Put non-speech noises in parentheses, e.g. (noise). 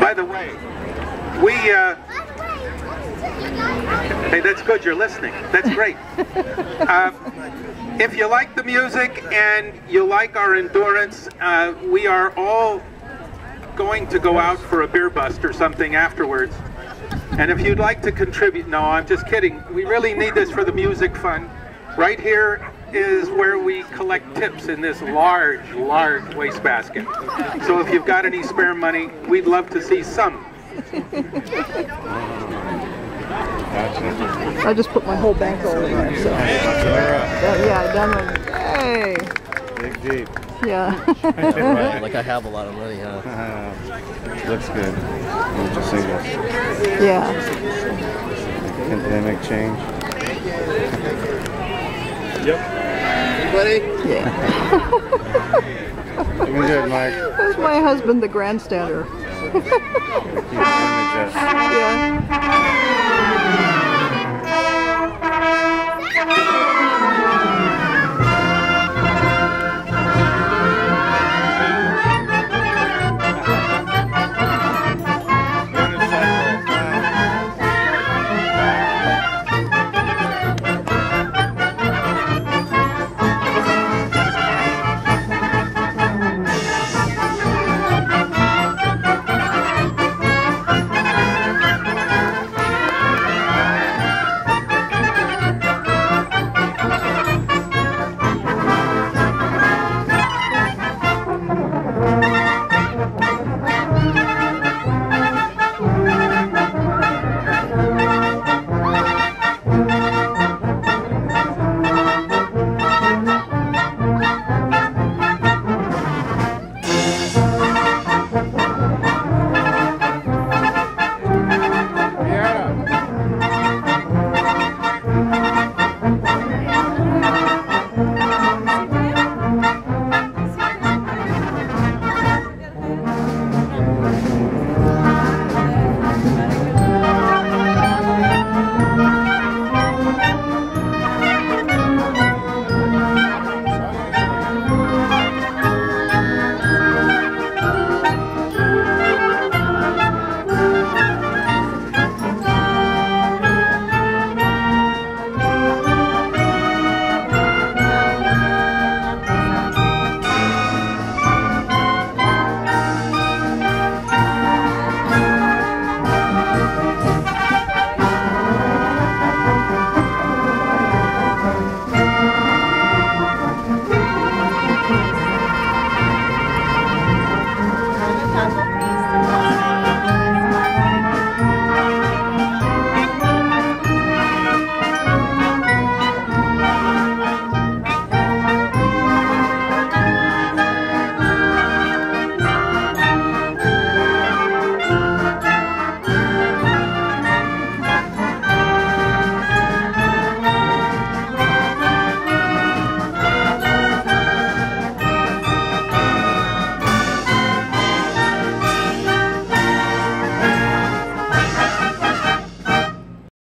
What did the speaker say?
By the way, we, uh, hey, that's good, you're listening. That's great. (laughs) Uh, if you like the music and you like our endurance, uh, we are all going to go out for a beer bust or something afterwards. And if you'd like to contribute, no, I'm just kidding. We really need this for the music fund. Right here is where we collect tips in this large, large wastebasket. So if you've got any spare money, we'd love to see some. I just put my whole bankroll in there, so. Yeah, yeah, done. with- Hey, Dig deep. yeah. (laughs) Like I have a lot of money, huh? Uh, (laughs) looks good. Just singles. yeah. Pandemic change. Anybody? Yeah. Looking good, Mike. That's my husband, the grandstander. Keep. Yeah.